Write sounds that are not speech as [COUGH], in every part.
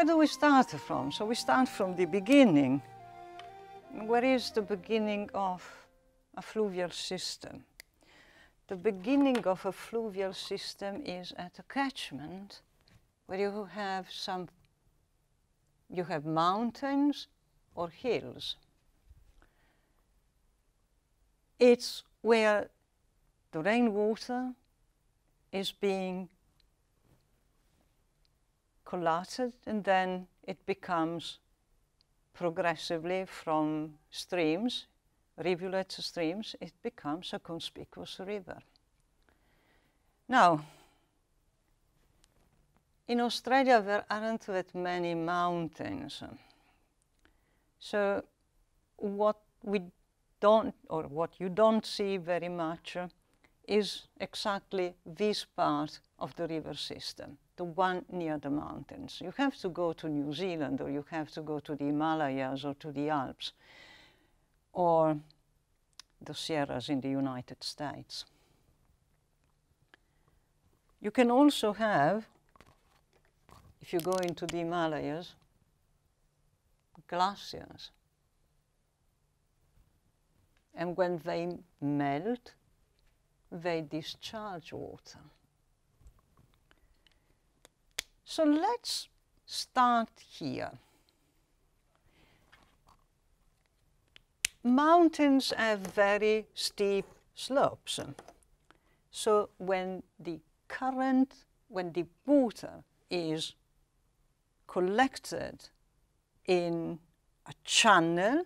where do we start from? So we start from the beginning. Where is the beginning of a fluvial system? The beginning of a fluvial system is at a catchment where you have some, you have mountains or hills. It's where the rainwater is being collated and then it becomes progressively from streams, rivulets to streams, it becomes a conspicuous river. Now, in Australia there aren't that many mountains. So what we don't, or what you don't see very much, uh, is exactly this part of the river system, the one near the mountains. You have to go to New Zealand or you have to go to the Himalayas or to the Alps or the Sierras in the United States. You can also have, if you go into the Himalayas, glaciers. And when they melt, they discharge water. So let's start here. Mountains have very steep slopes. So when the current, when the water is collected in a channel,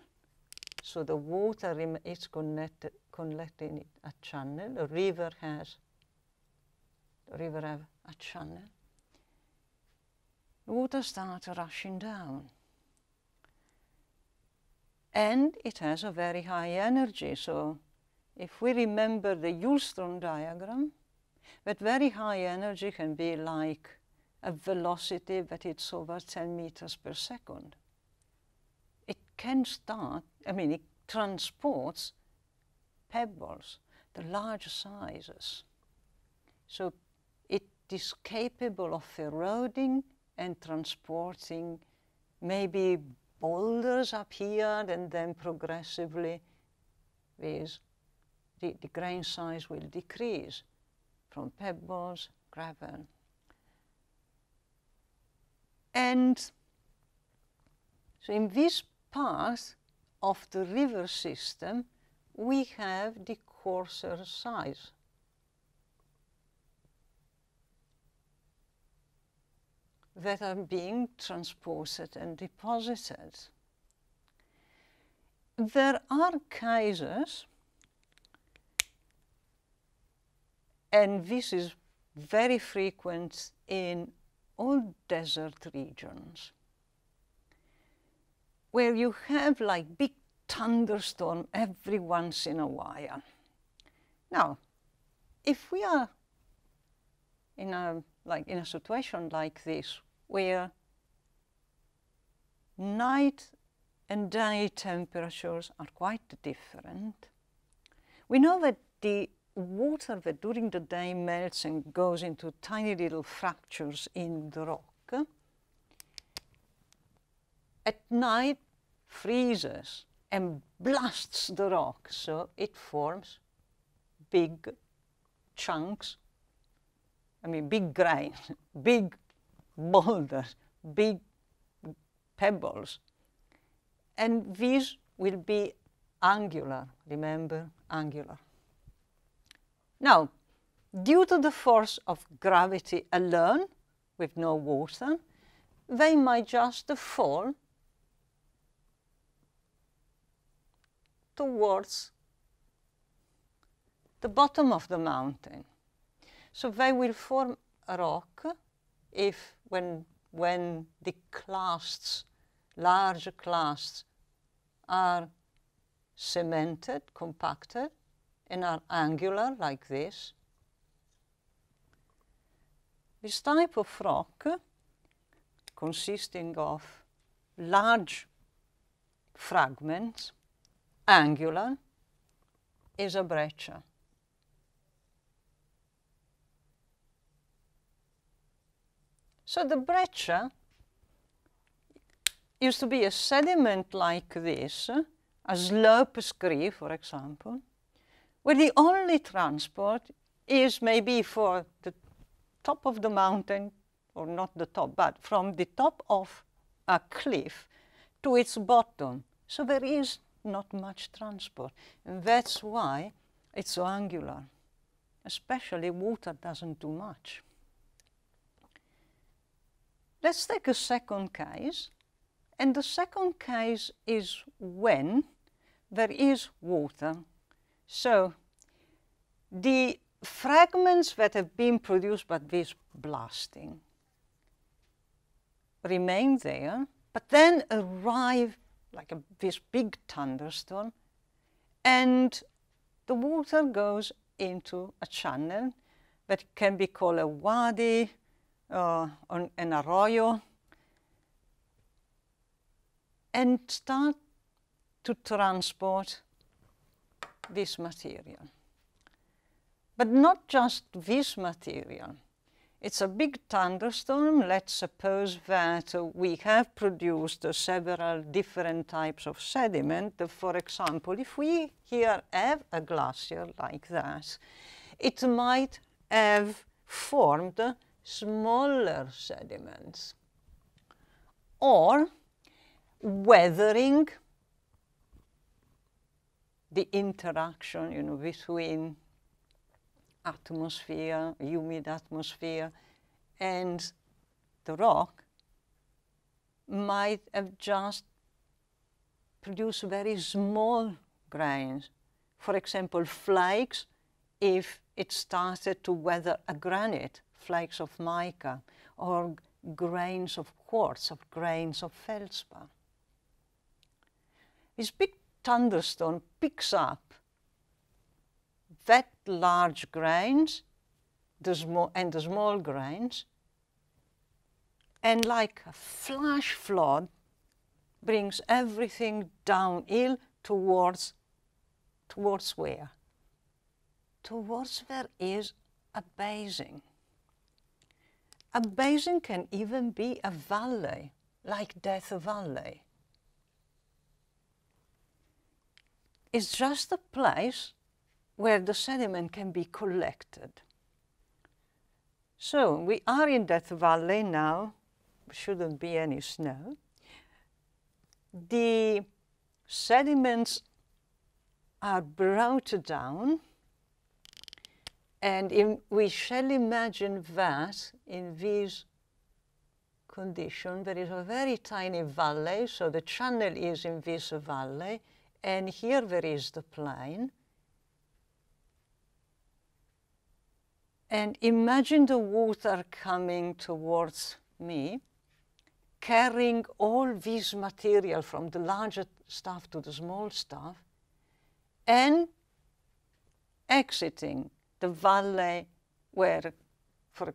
so the water is connected, connected in a channel. A river has, the river have a channel. Water starts rushing down. And it has a very high energy. So if we remember the Hjulström diagram, that very high energy can be like a velocity that it's over 10 meters per second. It can start, I mean, it transports pebbles, the large sizes. So it is capable of eroding and transporting maybe boulders up here and then progressively with the, the grain size will decrease from pebbles, gravel. And so in this part of the river system, we have the coarser size. that are being transported and deposited. There are cases, and this is very frequent in all desert regions, where you have like big thunderstorm every once in a while. Now, if we are in a like in a situation like this where night and day temperatures are quite different, we know that the water that during the day melts and goes into tiny little fractures in the rock, at night freezes and blasts the rock, so it forms big chunks, I mean big grains, [LAUGHS] big boulders, big pebbles. And these will be angular, remember, angular. Now, due to the force of gravity alone, with no water, they might just fall towards the bottom of the mountain. So they will form a rock if when, when the clasts, large clasts, are cemented, compacted, and are angular like this. This type of rock, consisting of large fragments, angular, is a breccia. So the breccia used to be a sediment like this, a slope scree, for example, where the only transport is maybe for the top of the mountain, or not the top, but from the top of a cliff to its bottom. So there is not much transport. And that's why it's so angular. Especially water doesn't do much. Let's take a second case. And the second case is when there is water. So the fragments that have been produced by this blasting remain there, but then arrive like a, this big thunderstorm, and the water goes into a channel that can be called a wadi uh, or an arroyo, and start to transport this material. But not just this material. It's a big thunderstorm. Let's suppose that uh, we have produced uh, several different types of sediment. For example, if we here have a glacier like that, it might have formed smaller sediments. Or weathering the interaction you know, between atmosphere, humid atmosphere, and the rock might have just produced very small grains. For example, flakes, if it started to weather a granite, flakes of mica, or grains of quartz, or grains of feldspar. This big thunderstorm picks up that large grains the small, and the small grains, and like a flash flood, brings everything downhill towards, towards where? Towards there is a basin. A basin can even be a valley, like Death Valley. It's just a place where the sediment can be collected. So we are in Death Valley now, shouldn't be any snow. The sediments are brought down and in, we shall imagine that in this condition there is a very tiny valley, so the channel is in this valley, and here there is the plain. And imagine the water coming towards me, carrying all this material from the larger stuff to the small stuff, and exiting the valley where, for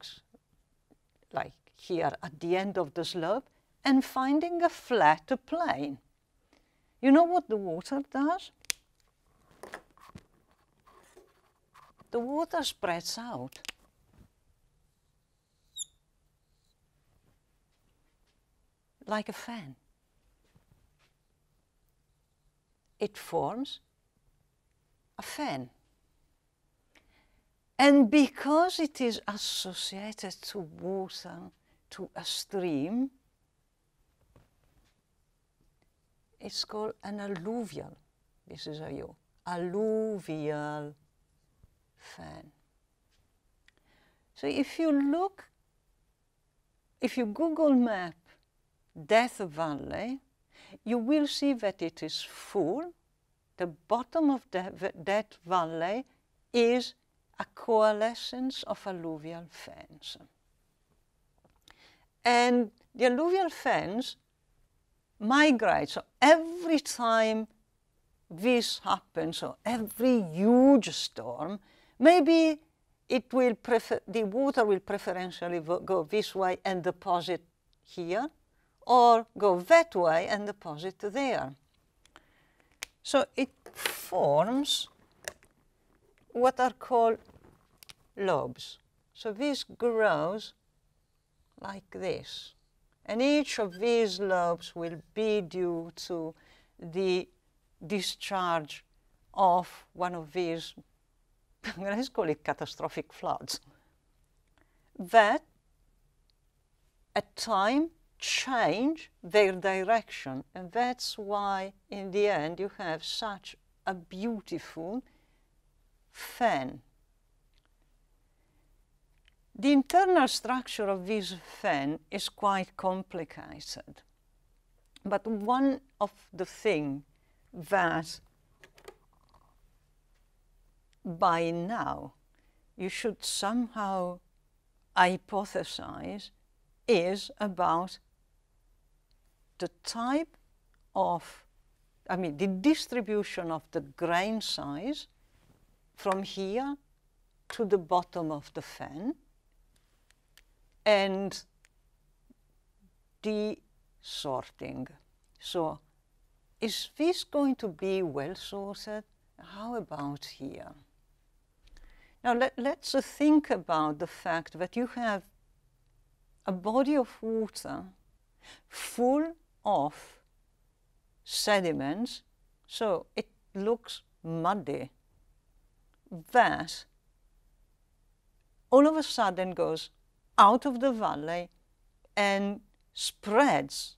like here at the end of the slope, and finding a flat plain. You know what the water does? The water spreads out. Like a fan. It forms a fan. And because it is associated to water, to a stream, it's called an alluvial. This is a U. Alluvial fan. So if you look, if you Google map Death Valley, you will see that it is full. The bottom of the, that valley is a coalescence of alluvial fans. And the alluvial fans migrate. So every time this happens, so every huge storm, Maybe it will prefer, the water will preferentially go this way and deposit here, or go that way and deposit there. So it forms what are called lobes. So this grows like this. And each of these lobes will be due to the discharge of one of these, let's call it catastrophic floods, that at time change their direction. And that's why, in the end, you have such a beautiful fan. The internal structure of this fan is quite complicated. But one of the things that by now you should somehow hypothesize is about the type of, I mean, the distribution of the grain size from here to the bottom of the fan and the sorting. So is this going to be well sorted? How about here? Now let, let's think about the fact that you have a body of water full of sediments, so it looks muddy, that all of a sudden goes out of the valley and spreads.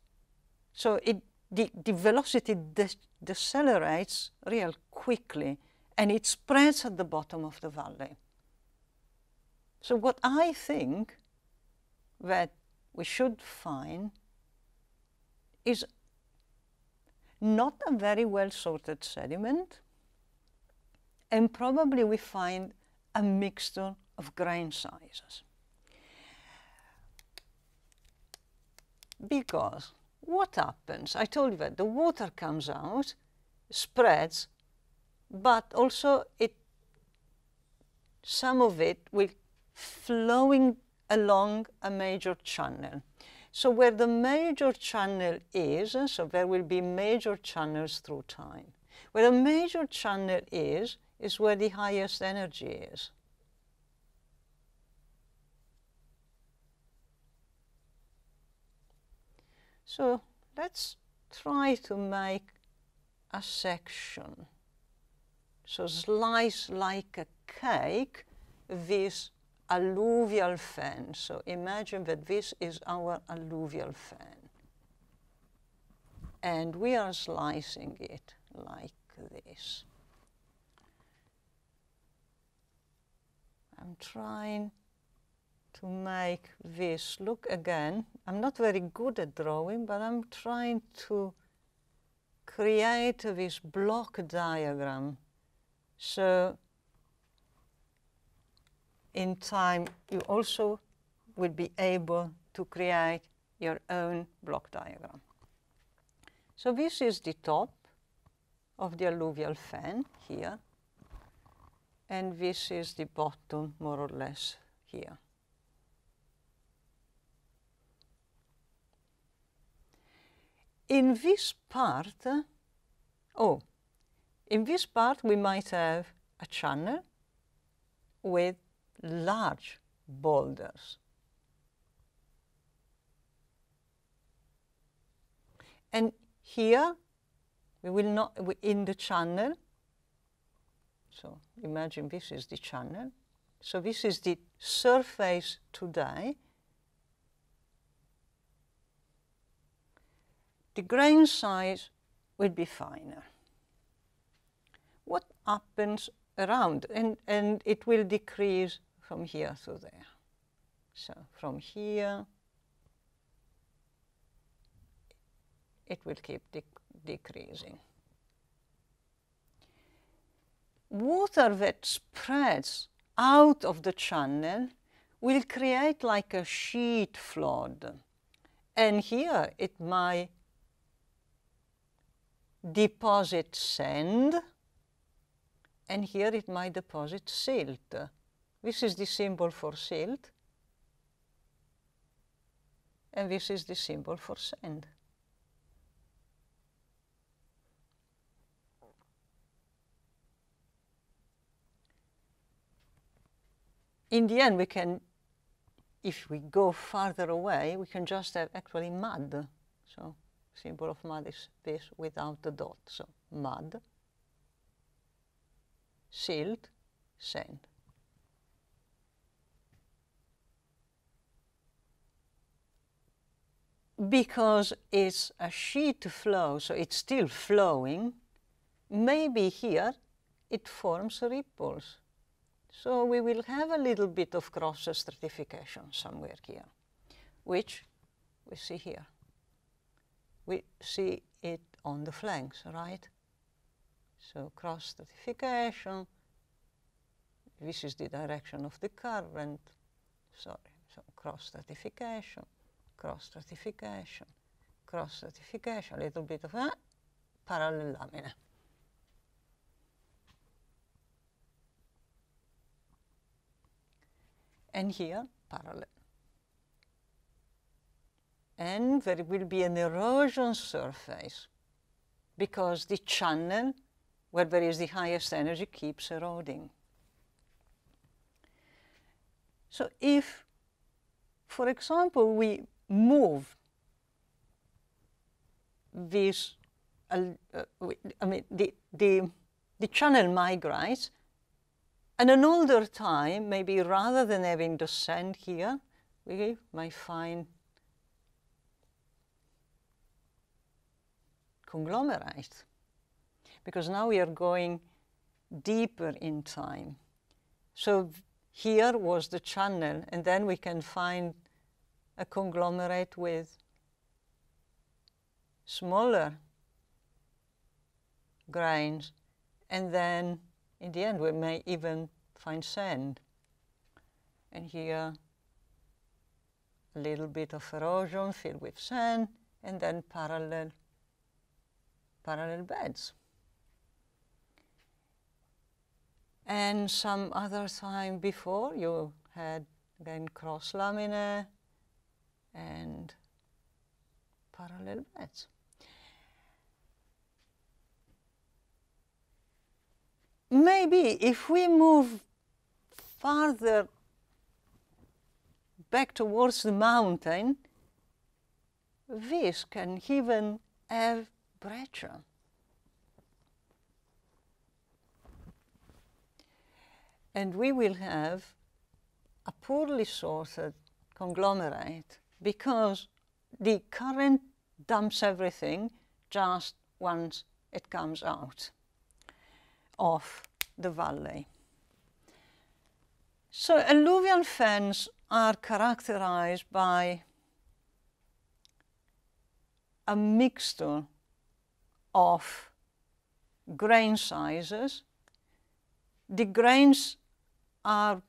So it, the, the velocity de decelerates real quickly and it spreads at the bottom of the valley. So what I think that we should find is not a very well sorted sediment, and probably we find a mixture of grain sizes. Because what happens? I told you that the water comes out, spreads, but also it some of it will flowing along a major channel. So where the major channel is, so there will be major channels through time. Where a major channel is, is where the highest energy is. So let's try to make a section. So slice like a cake this alluvial fan. So imagine that this is our alluvial fan. And we are slicing it like this. I'm trying to make this look again. I'm not very good at drawing, but I'm trying to create this block diagram. So in time, you also will be able to create your own block diagram. So this is the top of the alluvial fan here, and this is the bottom more or less here. In this part, oh, in this part we might have a channel with large boulders. And here we will not, in the channel, so imagine this is the channel. So this is the surface today. The grain size will be finer. What happens around and, and it will decrease from here to there. So from here, it will keep de decreasing. Water that spreads out of the channel will create like a sheet flood. And here it might deposit sand and here it might deposit silt. This is the symbol for silt, and this is the symbol for sand. In the end, we can if we go farther away, we can just have actually mud. So symbol of mud is this without the dot. So mud, silt, sand. Because it's a sheet flow, so it's still flowing, maybe here it forms ripples. So we will have a little bit of cross stratification somewhere here, which we see here. We see it on the flanks, right? So cross stratification, this is the direction of the current, sorry, so cross stratification, cross stratification, cross stratification, a little bit of a parallel lamina. and here parallel. And there will be an erosion surface because the channel where there is the highest energy keeps eroding. So if, for example, we move this, uh, I mean, the, the, the channel migrates and an older time, maybe rather than having the sand here, we might find conglomerate. Because now we are going deeper in time. So here was the channel, and then we can find a conglomerate with smaller grains, and then in the end, we may even find sand. And here, a little bit of erosion filled with sand, and then parallel, parallel beds. And some other time before, you had again cross lamina and parallel beds. maybe if we move farther back towards the mountain, this can even have breccia. And we will have a poorly sorted conglomerate because the current dumps everything just once it comes out of the valley. So alluvial fans are characterized by a mixture of grain sizes. The grains are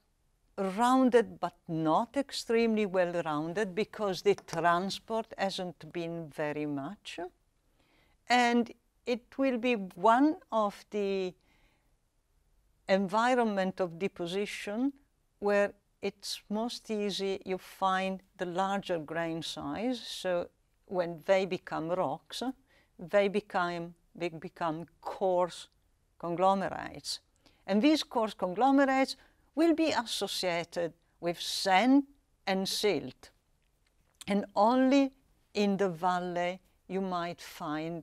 rounded but not extremely well rounded because the transport hasn't been very much. And it will be one of the environment of deposition where it's most easy you find the larger grain size. So when they become rocks, they become, they become coarse conglomerates. And these coarse conglomerates will be associated with sand and silt. And only in the valley you might find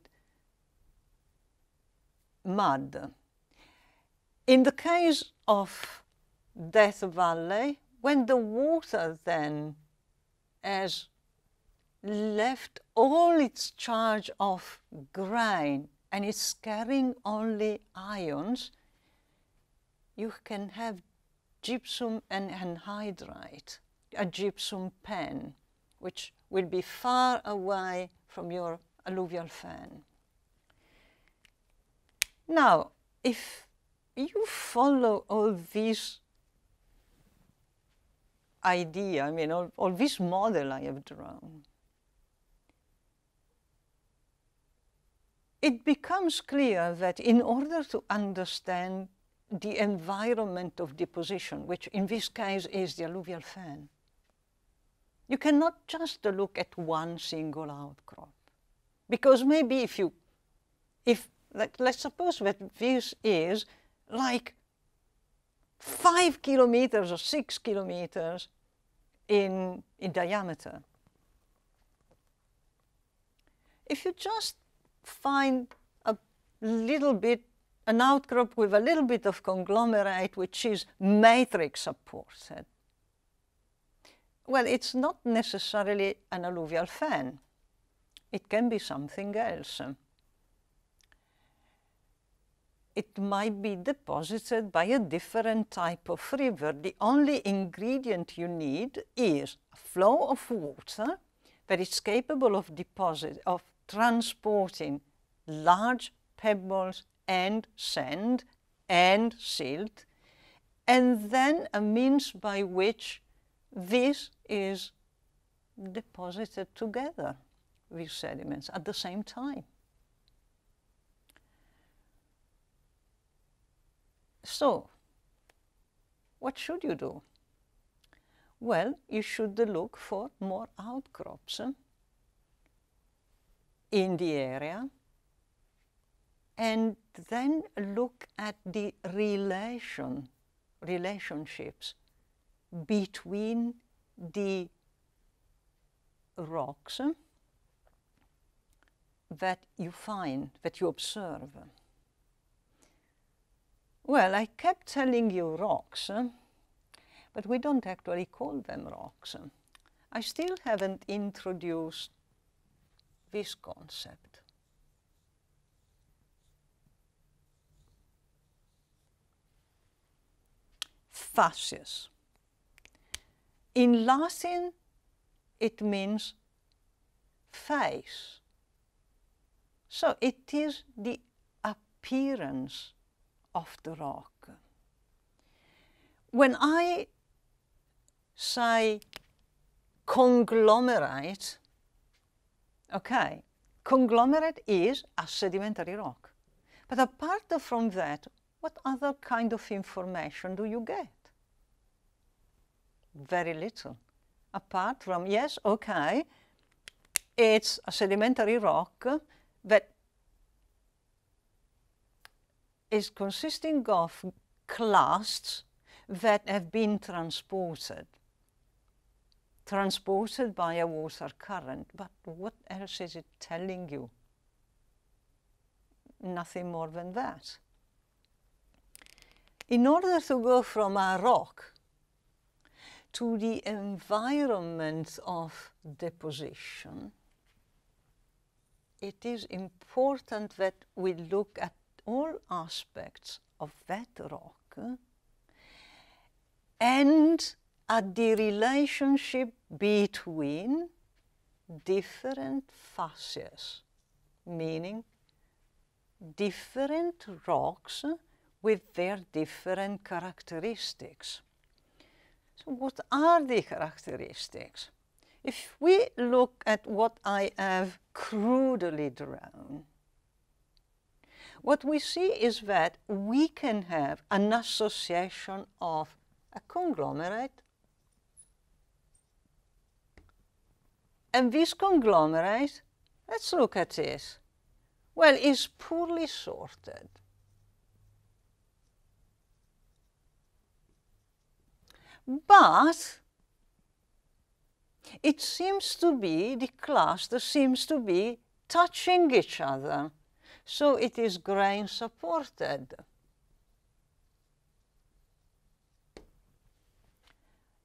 mud. In the case of Death Valley, when the water then has left all its charge of grain and is carrying only ions, you can have gypsum and anhydrite, a gypsum pen, which will be far away from your alluvial fan. Now, if you follow all this idea, I mean, all, all this model I have drawn, it becomes clear that in order to understand the environment of deposition, which in this case is the alluvial fan. you cannot just look at one single outcrop. Because maybe if you, if, let, let's suppose that this is like five kilometers or six kilometers in, in diameter. If you just find a little bit, an outcrop with a little bit of conglomerate which is matrix supported, well, it's not necessarily an alluvial fan. It can be something else. It might be deposited by a different type of river. The only ingredient you need is a flow of water that is capable of deposit, of transporting large pebbles and sand and silt, and then a means by which this is deposited together with sediments at the same time. So, what should you do? Well, you should look for more outcrops in the area and then look at the relation relationships between the rocks that you find, that you observe. Well, I kept telling you rocks, but we don't actually call them rocks. I still haven't introduced this concept. Facies. In Latin, it means face. So it is the appearance of the rock. When I say conglomerate, Okay, conglomerate is a sedimentary rock. But apart from that, what other kind of information do you get? Very little. Apart from, yes, okay, it's a sedimentary rock that is consisting of clasts that have been transported transported by a water current. But what else is it telling you? Nothing more than that. In order to go from a rock to the environment of deposition, it is important that we look at all aspects of that rock and at the relationship between different facies, meaning different rocks with their different characteristics. So what are the characteristics? If we look at what I have crudely drawn, what we see is that we can have an association of a conglomerate And this conglomerate, let's look at this. Well, is poorly sorted. But it seems to be, the cluster seems to be touching each other. So it is grain supported.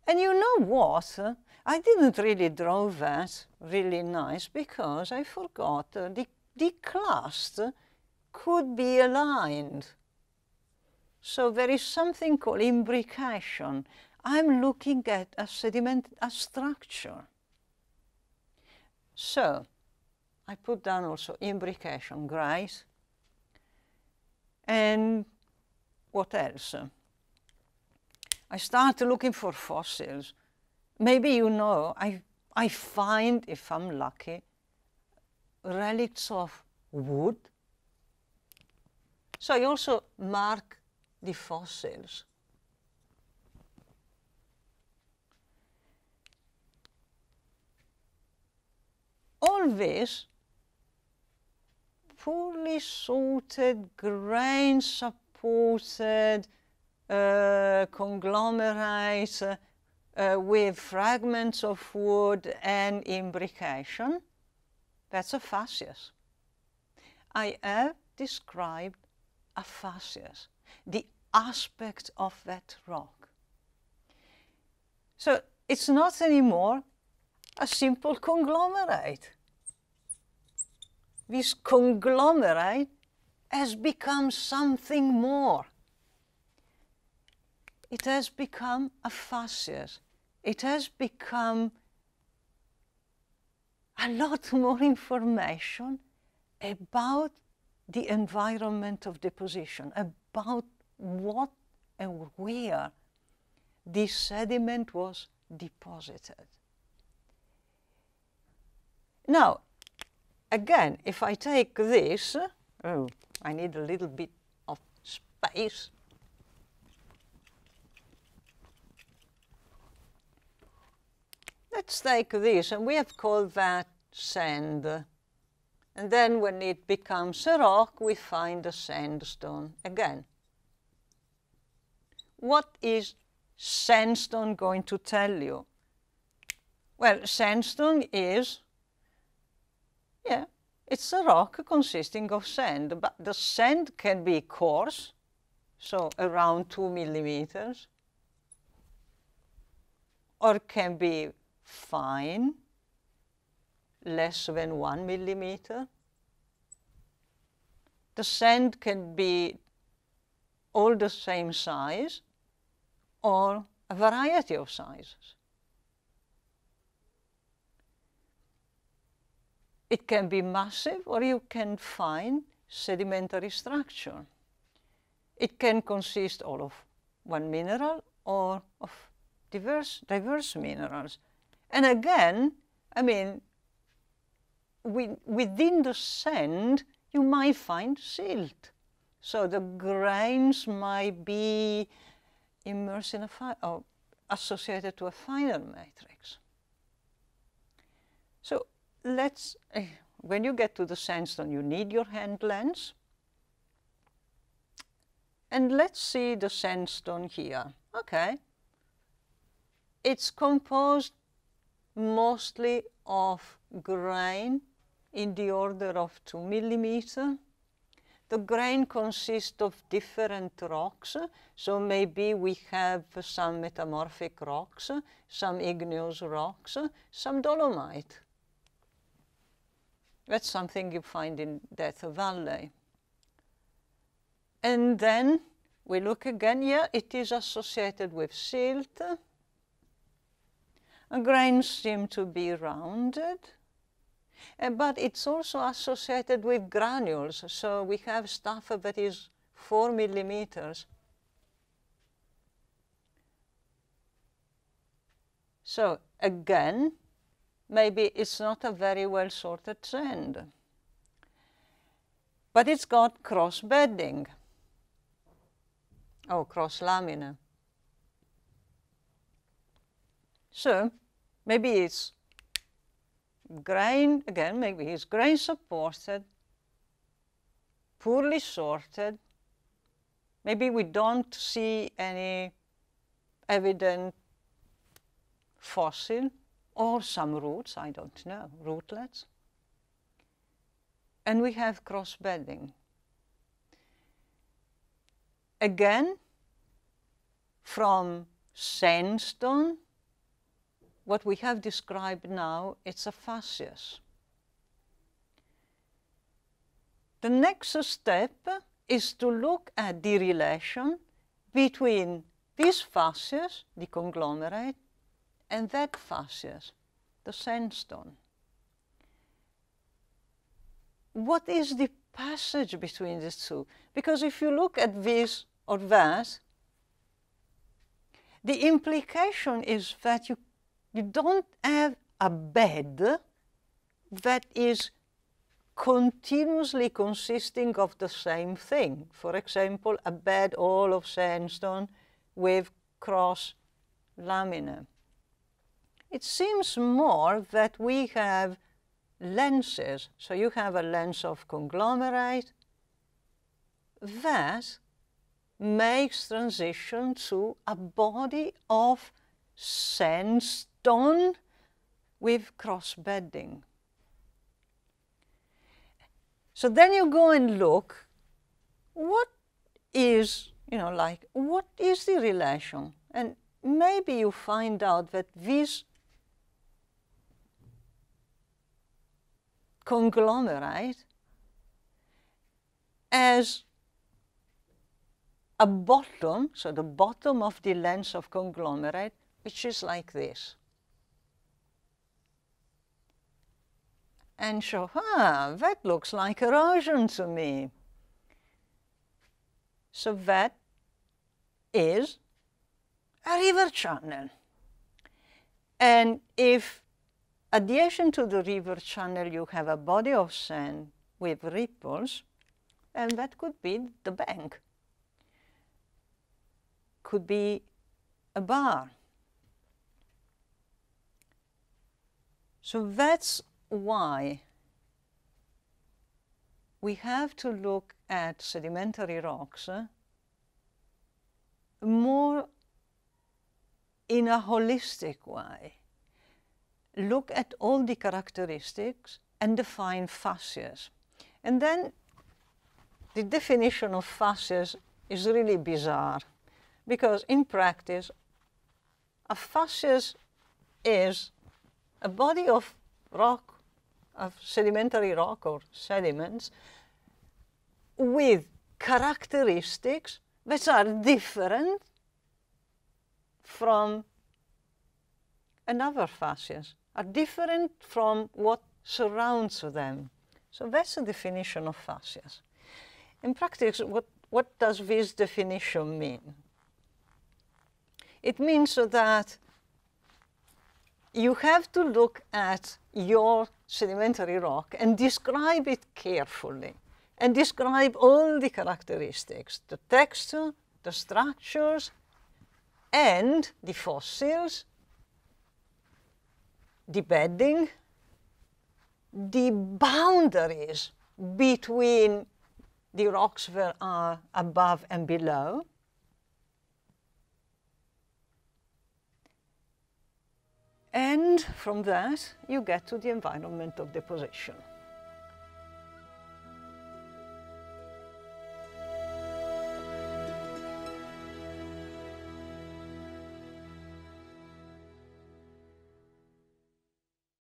And you know what? I didn't really draw that really nice because I forgot the, the cluster could be aligned. So there is something called imbrication. I'm looking at a sediment, a structure. So I put down also imbrication, grace. And what else? I start looking for fossils. Maybe you know, I, I find, if I'm lucky, relics of wood. So I also mark the fossils. This poorly sorted, grain supported uh, conglomerates, uh, uh, with fragments of wood and imbrication, that's a facies. I have described a facies, the aspect of that rock. So it's not anymore a simple conglomerate. This conglomerate has become something more. It has become a facies. It has become a lot more information about the environment of deposition, about what and where this sediment was deposited. Now, again, if I take this, oh, I need a little bit of space. Let's take this, and we have called that sand. And then when it becomes a rock, we find a sandstone again. What is sandstone going to tell you? Well, sandstone is, yeah, it's a rock consisting of sand, but the sand can be coarse, so around two millimeters, or can be fine, less than one millimeter. The sand can be all the same size or a variety of sizes. It can be massive or you can find sedimentary structure. It can consist all of one mineral or of diverse, diverse minerals. And again, I mean, within the sand, you might find silt. So the grains might be immersed in a fine, or associated to a finer matrix. So let's, uh, when you get to the sandstone, you need your hand lens. And let's see the sandstone here. Okay. It's composed mostly of grain in the order of two millimeter. The grain consists of different rocks, so maybe we have some metamorphic rocks, some igneous rocks, some dolomite. That's something you find in Death Valley. And then we look again, yeah, it is associated with silt. Grains seem to be rounded. Uh, but it's also associated with granules. So we have stuff that is four millimeters. So again, maybe it's not a very well sorted sand. But it's got cross bedding. Oh, cross lamina. So maybe it's grain, again, maybe it's grain supported, poorly sorted. Maybe we don't see any evident fossil or some roots, I don't know, rootlets. And we have cross bedding. Again, from sandstone what we have described now, it's a facies. The next step is to look at the relation between this facies, the conglomerate, and that facies, the sandstone. What is the passage between the two? Because if you look at this or that, the implication is that you you don't have a bed that is continuously consisting of the same thing. For example, a bed all of sandstone with cross lamina. It seems more that we have lenses. So you have a lens of conglomerate that makes transition to a body of sandstone with cross bedding. So then you go and look, what is, you know, like, what is the relation? And maybe you find out that this conglomerate as a bottom, so the bottom of the lens of conglomerate, which is like this. And so, ah, that looks like erosion to me. So that is a river channel. And if adjacent to the river channel you have a body of sand with ripples, and that could be the bank, could be a bar. So that's why we have to look at sedimentary rocks uh, more in a holistic way. Look at all the characteristics and define facies. And then the definition of facies is really bizarre because in practice, a facies is a body of rock, of sedimentary rock or sediments with characteristics which are different from another facies, are different from what surrounds them. So that's the definition of facies. In practice, what, what does this definition mean? It means that you have to look at your sedimentary rock and describe it carefully and describe all the characteristics, the texture, the structures, and the fossils, the bedding, the boundaries between the rocks that are above and below, And from that, you get to the environment of deposition.